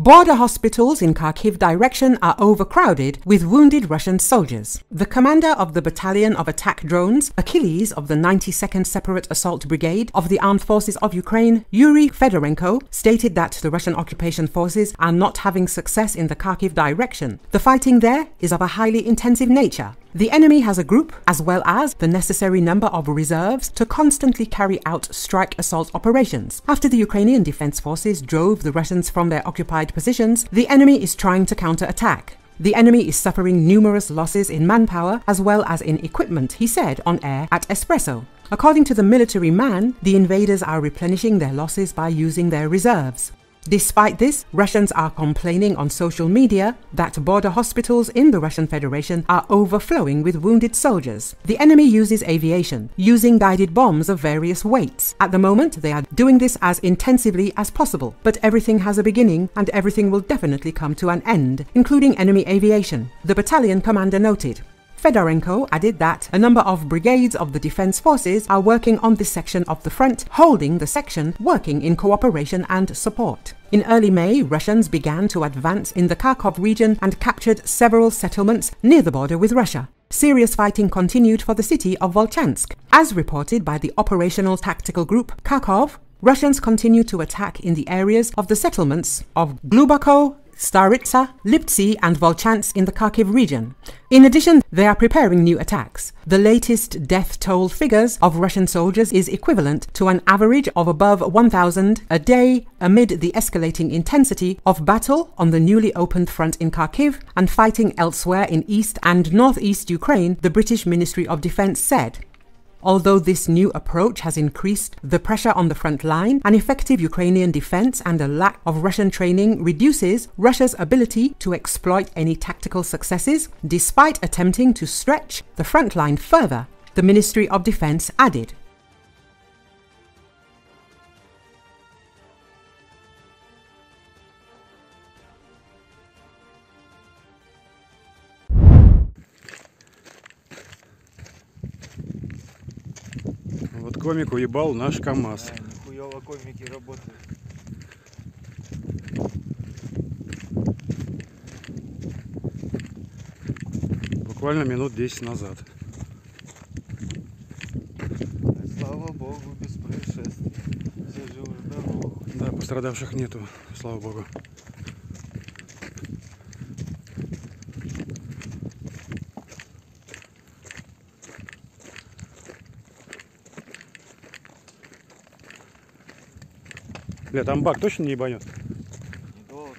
Border hospitals in Kharkiv direction are overcrowded with wounded Russian soldiers. The commander of the Battalion of Attack Drones, Achilles of the 92nd Separate Assault Brigade of the Armed Forces of Ukraine, Yuri Fedorenko, stated that the Russian occupation forces are not having success in the Kharkiv direction. The fighting there is of a highly intensive nature. The enemy has a group, as well as the necessary number of reserves, to constantly carry out strike assault operations. After the Ukrainian Defense Forces drove the Russians from their occupied positions, the enemy is trying to counterattack. The enemy is suffering numerous losses in manpower as well as in equipment, he said on air at Espresso. According to the military man, the invaders are replenishing their losses by using their reserves. Despite this, Russians are complaining on social media that border hospitals in the Russian Federation are overflowing with wounded soldiers. The enemy uses aviation, using guided bombs of various weights. At the moment, they are doing this as intensively as possible, but everything has a beginning and everything will definitely come to an end, including enemy aviation, the battalion commander noted. Fedorenko added that a number of brigades of the Defense Forces are working on this section of the front, holding the section working in cooperation and support. In early May, Russians began to advance in the Kharkov region and captured several settlements near the border with Russia. Serious fighting continued for the city of Volchansk. As reported by the Operational Tactical Group Kharkov, Russians continue to attack in the areas of the settlements of Gluboko, Staritsa, Liptsy, and Volchansk in the Kharkiv region. In addition, they are preparing new attacks. The latest death toll figures of Russian soldiers is equivalent to an average of above 1,000 a day amid the escalating intensity of battle on the newly opened front in Kharkiv and fighting elsewhere in east and northeast Ukraine, the British Ministry of Defense said. Although this new approach has increased the pressure on the front line, an effective Ukrainian defense and a lack of Russian training reduces Russia's ability to exploit any tactical successes, despite attempting to stretch the front line further, the Ministry of Defense added. Комик уебал наш КАМАЗ. Да, нихуево комики работают. Буквально минут 10 назад. Слава богу, без происшествий. Все живы здоровы. Да, пострадавших нету, слава богу. Бля, там бак точно не ебанет? Не должен.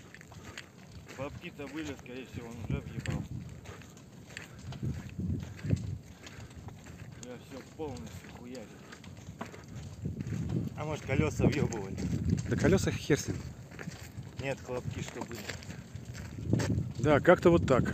Бабки-то были, скорее всего, он уже въебал. Я все полностью хуярит. А может колеса въебывали? Да колеса хер с ним. Нет, хлопки что были. Да, как-то вот так.